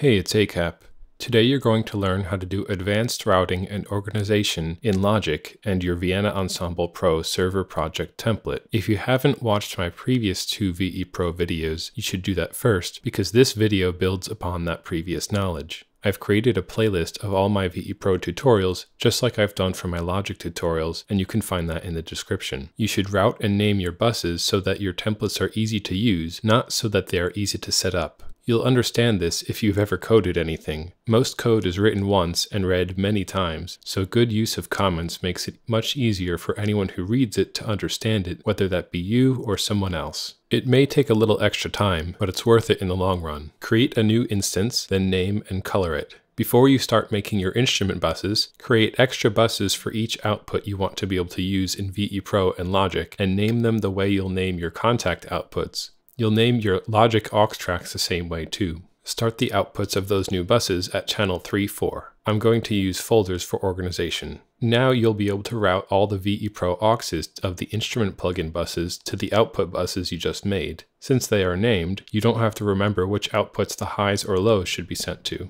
Hey, it's ACAP. Today you're going to learn how to do advanced routing and organization in Logic and your Vienna Ensemble Pro server project template. If you haven't watched my previous two VE Pro videos, you should do that first because this video builds upon that previous knowledge. I've created a playlist of all my VE Pro tutorials, just like I've done for my Logic tutorials, and you can find that in the description. You should route and name your buses so that your templates are easy to use, not so that they are easy to set up. You'll understand this if you've ever coded anything. Most code is written once and read many times, so good use of comments makes it much easier for anyone who reads it to understand it, whether that be you or someone else. It may take a little extra time, but it's worth it in the long run. Create a new instance, then name and color it. Before you start making your instrument buses, create extra buses for each output you want to be able to use in VE Pro and Logic, and name them the way you'll name your Kontakt outputs. You'll name your logic aux tracks the same way too. Start the outputs of those new buses at channel 3, 4. I'm going to use folders for organization. Now you'll be able to route all the VE Pro auxes of the instrument plugin buses to the output buses you just made. Since they are named, you don't have to remember which outputs the highs or lows should be sent to.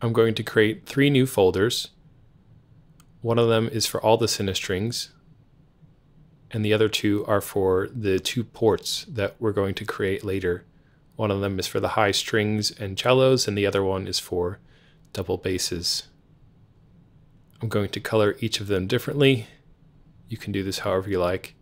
I'm going to create three new folders. One of them is for all the CineStrings, and the other two are for the two ports that we're going to create later. One of them is for the high strings and cellos, and the other one is for double basses. I'm going to color each of them differently. You can do this however you like,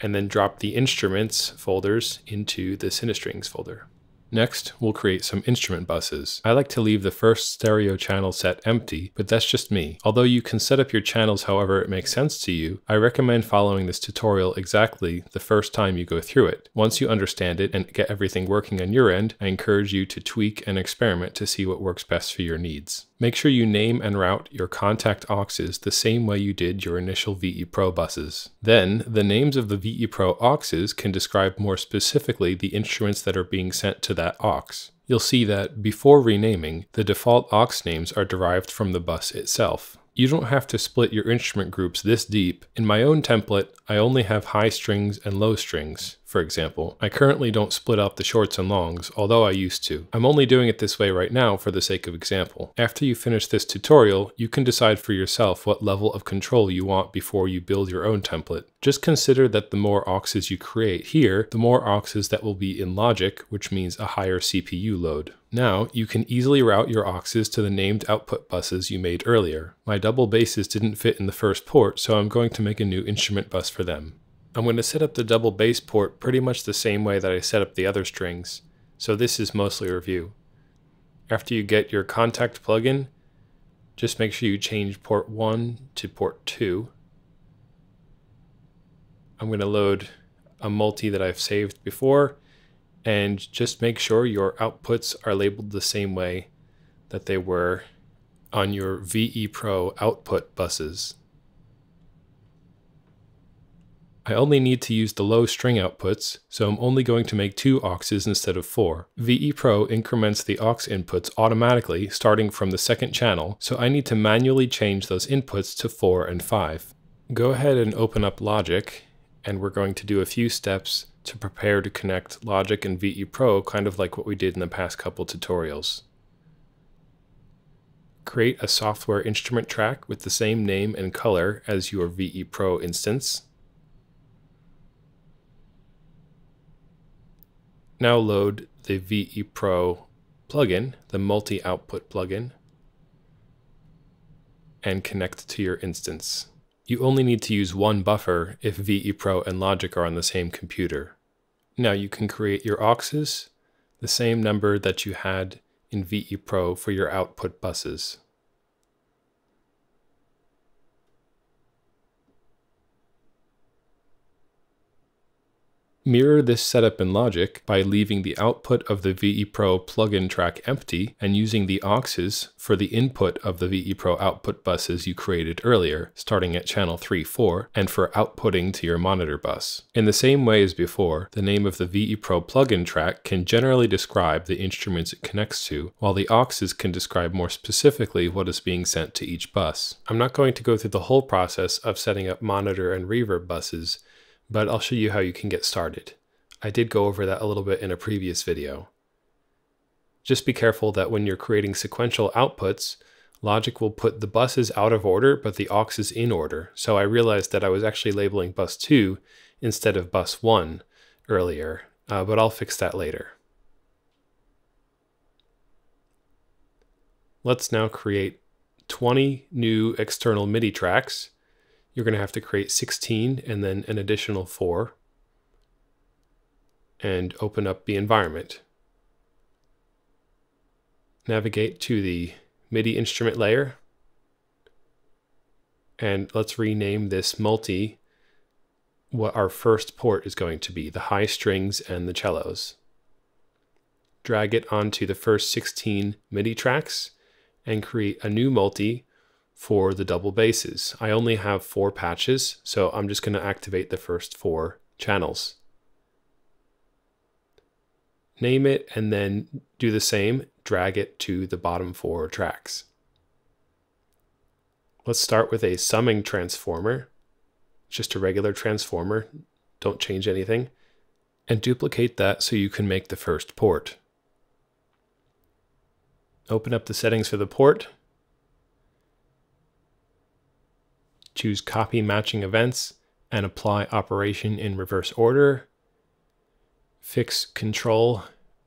and then drop the instruments folders into the CineStrings folder. Next, we'll create some instrument buses. I like to leave the first stereo channel set empty, but that's just me. Although you can set up your channels however it makes sense to you, I recommend following this tutorial exactly the first time you go through it. Once you understand it and get everything working on your end, I encourage you to tweak and experiment to see what works best for your needs. Make sure you name and route your Kontakt auxes the same way you did your initial VE Pro buses. Then, the names of the VE Pro auxes can describe more specifically the instruments that are being sent to that aux. You'll see that before renaming, the default aux names are derived from the bus itself. You don't have to split your instrument groups this deep. In my own template, I only have high strings and low strings, for example. I currently don't split up the shorts and longs, although I used to. I'm only doing it this way right now for the sake of example. After you finish this tutorial, you can decide for yourself what level of control you want before you build your own template. Just consider that the more auxes you create here, the more auxes that will be in logic, which means a higher CPU load. Now, you can easily route your auxes to the named output buses you made earlier. My double basses didn't fit in the first port, so I'm going to make a new instrument bus for them. I'm going to set up the double bass port pretty much the same way that I set up the other strings, so this is mostly review. After you get your Kontakt plugin, just make sure you change port 1 to port 2. I'm going to load a multi that I've saved before and just make sure your outputs are labeled the same way that they were on your VE Pro output buses. I only need to use the low string outputs, so I'm only going to make two auxes instead of four. VE Pro increments the aux inputs automatically starting from the second channel, so I need to manually change those inputs to 4 and 5. Go ahead and open up Logic, and we're going to do a few steps to prepare to connect Logic and VE Pro, kind of like what we did in the past couple tutorials. Create a software instrument track with the same name and color as your VE Pro instance. Now load the VE Pro plugin, the multi-output plugin, and connect to your instance. You only need to use one buffer if VE Pro and Logic are on the same computer. Now you can create your auxes, the same number that you had in VE Pro for your output buses. Mirror this setup in Logic by leaving the output of the VE Pro plugin track empty and using the auxes for the input of the VE Pro output buses you created earlier, starting at channel 3, 4, and for outputting to your monitor bus. In the same way as before, the name of the VE Pro plugin track can generally describe the instruments it connects to, while the auxes can describe more specifically what is being sent to each bus. I'm not going to go through the whole process of setting up monitor and reverb buses, but I'll show you how you can get started. I did go over that a little bit in a previous video. Just be careful that when you're creating sequential outputs, Logic will put the buses out of order, but the aux is in order. So I realized that I was actually labeling bus 2 instead of bus 1 earlier, uh, but I'll fix that later. Let's now create 20 new external MIDI tracks. You're going to have to create 16 and then an additional 4 and open up the environment. Navigate to the MIDI instrument layer and let's rename this multi what our first port is going to be, the high strings and the cellos. Drag it onto the first 16 MIDI tracks and create a new multi for the double basses. I only have four patches, so I'm just going to activate the first four channels. Name it and then do the same, drag it to the bottom four tracks. Let's start with a summing transformer, just a regular transformer, don't change anything, and duplicate that so you can make the first port. Open up the settings for the port. Choose copy matching events and apply operation in reverse order. Fix control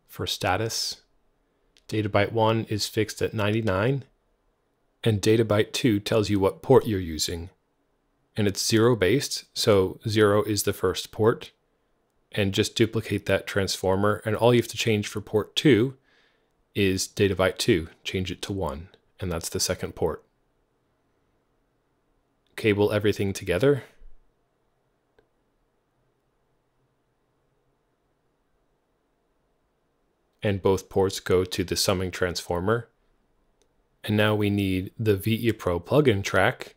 for status. Data byte 1 is fixed at 99 and data byte 2 tells you what port you're using. And it's zero based, so zero is the first port. And just duplicate that transformer and all you have to change for port 2 is data byte 2, change it to 1, and that's the second port. Cable everything together. And both ports go to the summing transformer. And now we need the VE Pro plugin track,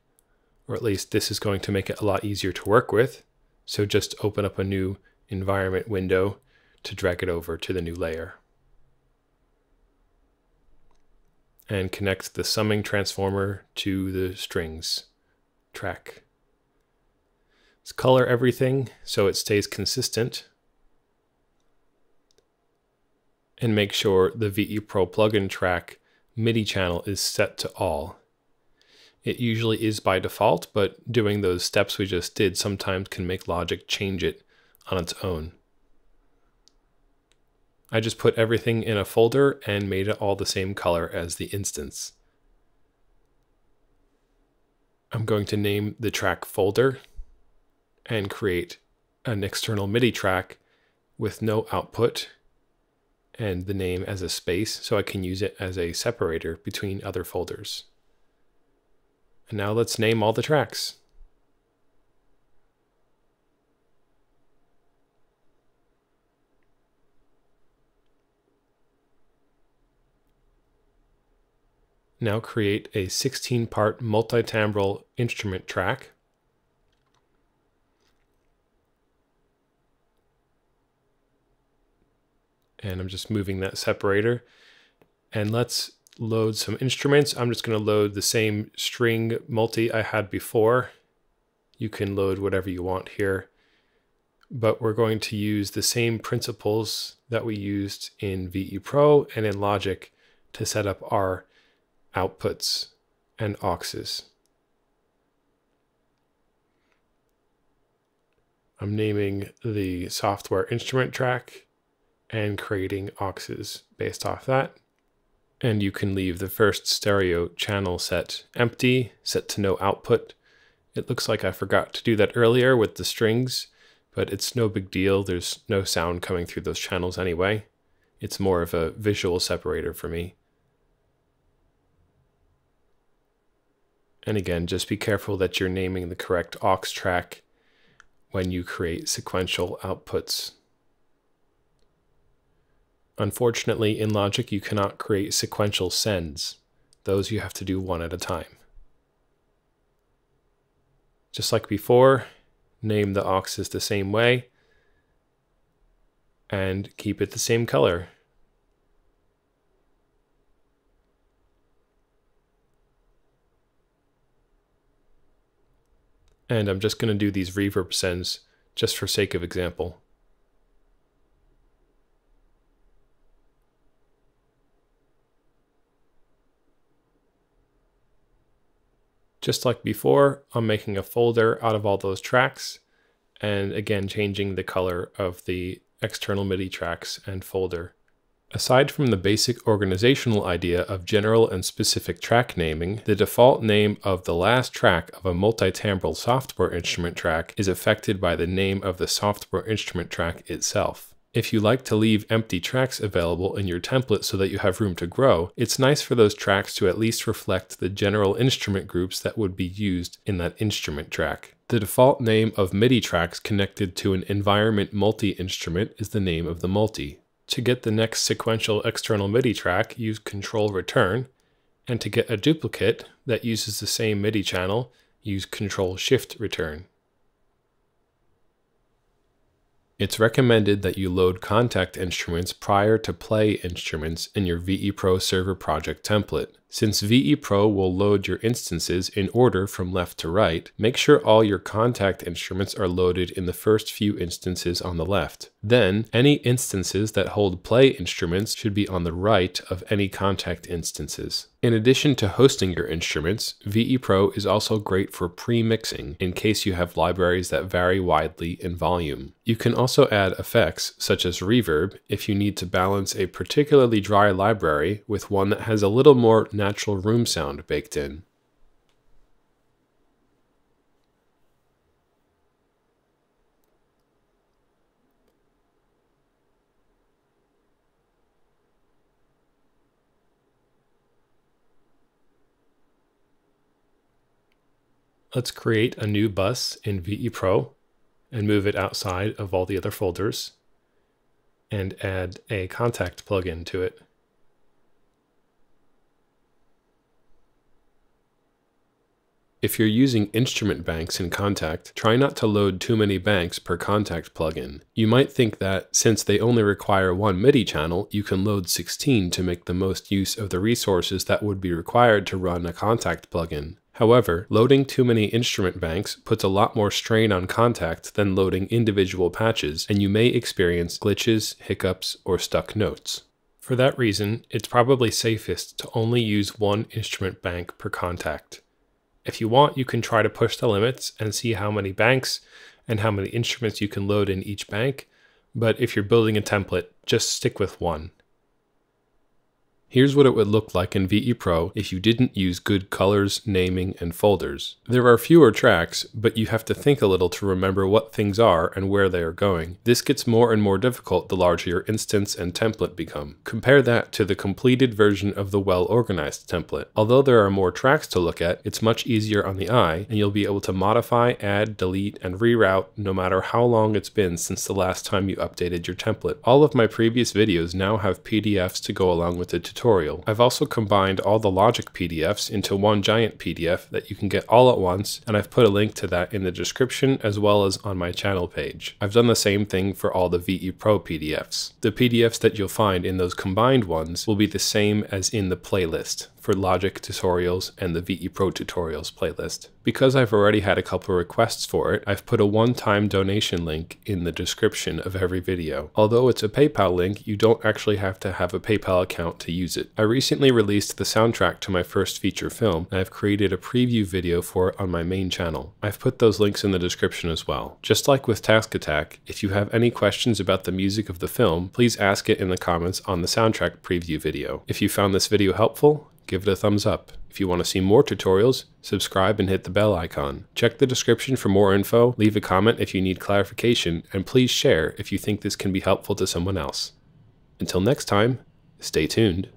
or at least this is going to make it a lot easier to work with. So just open up a new environment window to drag it over to the new layer. and connect the summing transformer to the strings track. Let's color everything so it stays consistent. And make sure the VE Pro plugin track MIDI channel is set to all. It usually is by default, but doing those steps we just did sometimes can make Logic change it on its own. I just put everything in a folder and made it all the same color as the instance. I'm going to name the track folder and create an external MIDI track with no output and the name as a space so I can use it as a separator between other folders. And now let's name all the tracks. Now create a 16 part multi-timbral instrument track. And I'm just moving that separator. And let's load some instruments. I'm just going to load the same string multi I had before. You can load whatever you want here. But we're going to use the same principles that we used in VE Pro and in Logic to set up our outputs, and auxes. I'm naming the software instrument track and creating auxes based off that. And you can leave the first stereo channel set empty, set to no output. It looks like I forgot to do that earlier with the strings, but it's no big deal. There's no sound coming through those channels anyway. It's more of a visual separator for me. And again, just be careful that you're naming the correct aux track when you create sequential outputs. Unfortunately, in Logic, you cannot create sequential sends. Those you have to do one at a time. Just like before, name the auxes the same way and keep it the same color. And I'm just going to do these reverb sends just for sake of example. Just like before, I'm making a folder out of all those tracks and again changing the color of the external MIDI tracks and folder. Aside from the basic organizational idea of general and specific track naming, the default name of the last track of a multi-timbral software instrument track is affected by the name of the software instrument track itself. If you like to leave empty tracks available in your template so that you have room to grow, it's nice for those tracks to at least reflect the general instrument groups that would be used in that instrument track. The default name of MIDI tracks connected to an environment multi-instrument is the name of the multi. To get the next sequential external MIDI track, use Control Return, and to get a duplicate that uses the same MIDI channel, use Control Shift Return. It's recommended that you load Kontakt instruments prior to play instruments in your VE Pro server project template. Since VE Pro will load your instances in order from left to right, make sure all your Kontakt instruments are loaded in the first few instances on the left. Then, any instances that hold play instruments should be on the right of any Kontakt instances. In addition to hosting your instruments, VE Pro is also great for pre-mixing in case you have libraries that vary widely in volume. You can also add effects, such as reverb, if you need to balance a particularly dry library with one that has a little more natural room sound baked in. Let's create a new bus in VE Pro and move it outside of all the other folders and add a Kontakt plugin to it. If you're using instrument banks in Kontakt, try not to load too many banks per Kontakt plugin. You might think that since they only require one MIDI channel, you can load 16 to make the most use of the resources that would be required to run a Kontakt plugin. However, loading too many instrument banks puts a lot more strain on Kontakt than loading individual patches, and you may experience glitches, hiccups, or stuck notes. For that reason, it's probably safest to only use one instrument bank per Kontakt. If you want, you can try to push the limits and see how many banks and how many instruments you can load in each bank, but if you're building a template, just stick with one. Here's what it would look like in VE Pro if you didn't use good colors, naming, and folders. There are fewer tracks, but you have to think a little to remember what things are and where they are going. This gets more and more difficult the larger your instance and template become. Compare that to the completed version of the well-organized template. Although there are more tracks to look at, it's much easier on the eye, and you'll be able to modify, add, delete, and reroute no matter how long it's been since the last time you updated your template. All of my previous videos now have PDFs to go along with the tutorial tutorial. I've also combined all the Logic PDFs into one giant PDF that you can get all at once, and I've put a link to that in the description as well as on my channel page. I've done the same thing for all the VE Pro PDFs. The PDFs that you'll find in those combined ones will be the same as in the playlist for Logic tutorials and the VE Pro tutorials playlist. Because I've already had a couple requests for it, I've put a one-time donation link in the description of every video. Although it's a PayPal link, you don't actually have to have a PayPal account to use it. I recently released the soundtrack to my first feature film, and I've created a preview video for it on my main channel. I've put those links in the description as well. Just like with Task Attack, if you have any questions about the music of the film, please ask it in the comments on the soundtrack preview video. If you found this video helpful, give it a thumbs up. If you want to see more tutorials, subscribe and hit the bell icon. Check the description for more info, leave a comment if you need clarification, and please share if you think this can be helpful to someone else. Until next time, stay tuned.